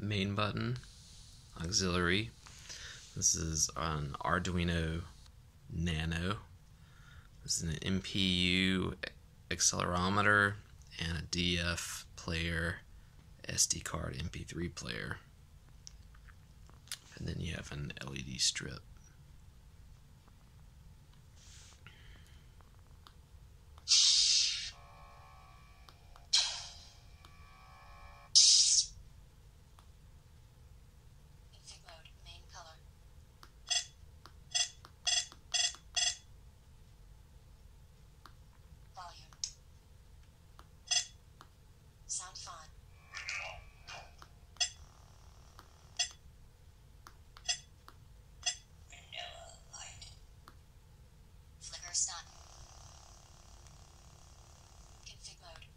main button, auxiliary. This is an Arduino Nano. This is an MPU accelerometer and a DF player, SD card MP3 player. And then you have an LED strip. Config mode.